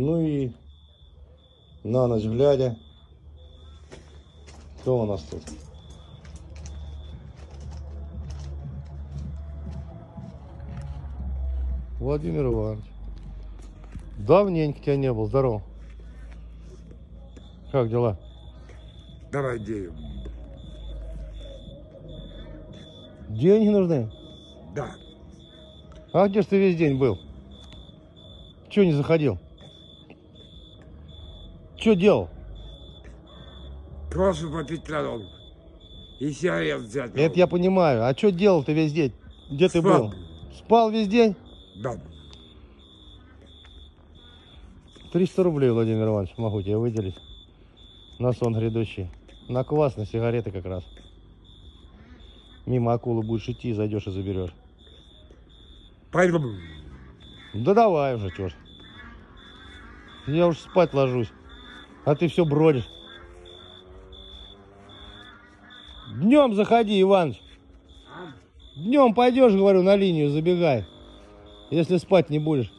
Ну и на ночь глядя, кто у нас тут? Владимир Иванович. Давненько тебя не был, здорово. Как дела? Давай денег. Деньги нужны? Да. А где ж ты весь день был? Чего не заходил? Что делал? Просто попить рядом. И сигарет взять. Это я понимаю. А что делал ты весь день? Где ты Спал. был? Спал весь день? Да. 300 рублей, Владимир Иванович, могу тебе выделить. На сон грядущий. На квас, на сигареты как раз. Мимо акулы будешь идти, зайдешь и заберешь. Пойдем. Да давай уже, чё ж. Я уж спать ложусь. А ты все бродишь. Днем заходи, Иваныч. Днем пойдешь, говорю, на линию забегай. Если спать не будешь.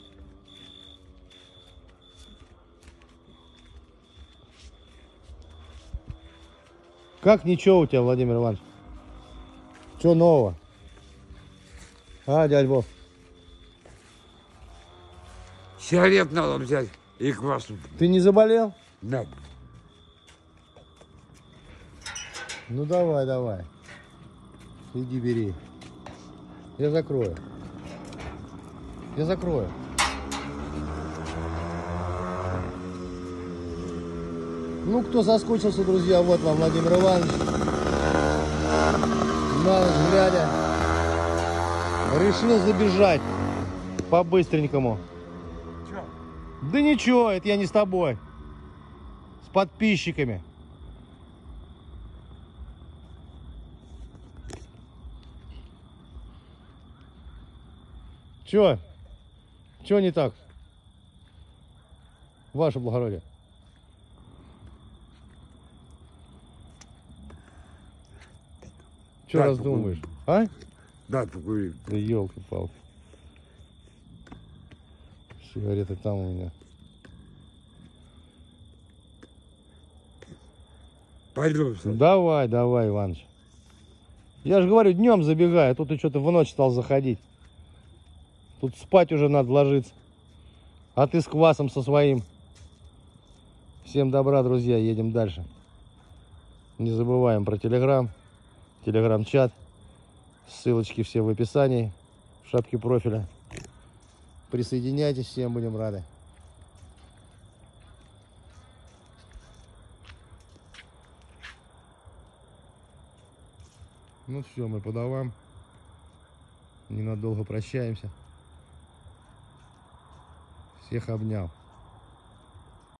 Как ничего у тебя, Владимир Иванович? Что нового? А, дядь Бог? Сигарет надо взять и квасу. Ты не заболел? Да. Ну давай, давай. Иди бери. Я закрою. Я закрою. Ну, кто соскучился, друзья, вот вам Владимир Иванович. На ночь глядя. Решил забежать по-быстренькому. Да ничего, это я не с тобой. С подписчиками. Чё? Чё не так? Ваше благородие. Чё Так, раздумываешь? А? Да, покури. Да елки-палки. Сигареты там у меня. Сань. Давай, давай, Иваныч. Я же говорю, днем забегай, а тут ты что-то в ночь стал заходить. Тут спать уже надо ложиться. А ты с квасом со своим. Всем добра, друзья, едем дальше. Не забываем про телеграм, телеграм-чат. Ссылочки все в описании, в шапке профиля. Присоединяйтесь, всем будем рады. Ну все, мы по домам. Ненадолго прощаемся. Всех обнял.